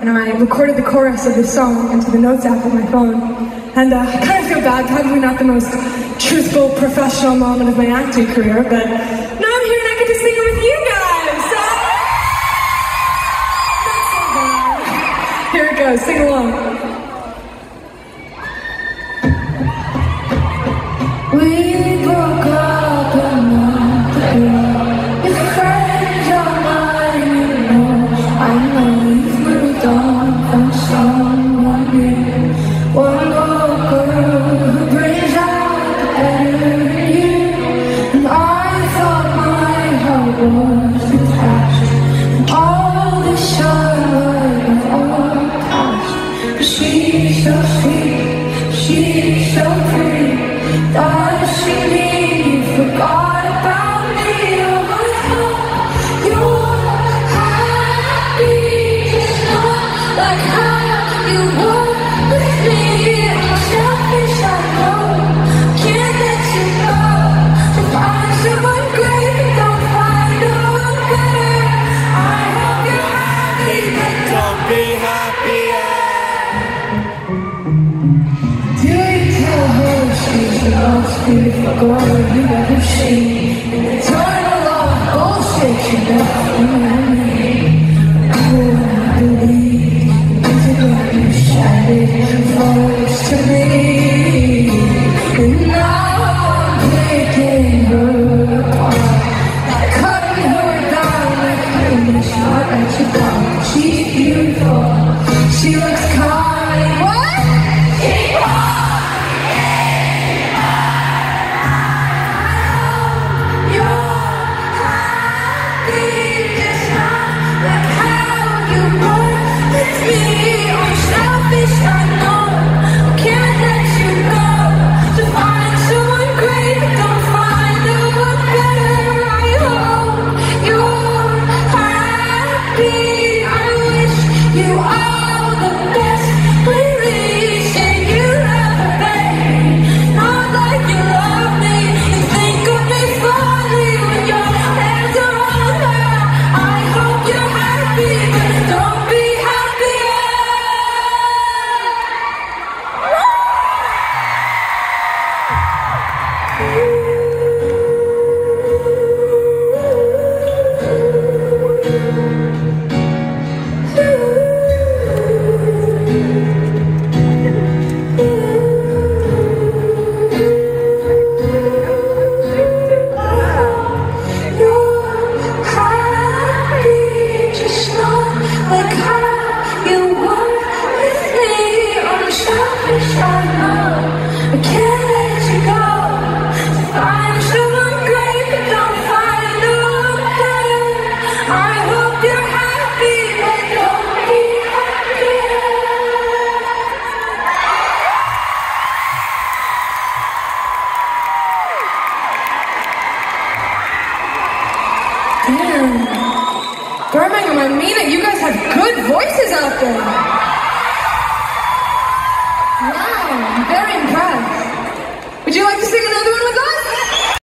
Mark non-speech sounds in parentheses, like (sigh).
And I recorded the chorus of this song into the notes app on my phone. And uh, I kind of feel bad, probably not the most truthful, professional moment of my acting career, but now I'm here and I get to sing it with you guys. So... (laughs) Here it goes, sing along. We broke up mine. I know all the sunlight bullshit she does I believe into what you to me. I'm Hamish, not at your dog. She's beautiful. She looks You're (laughs) Damn. Birmingham, I mean it. You guys have good voices out there.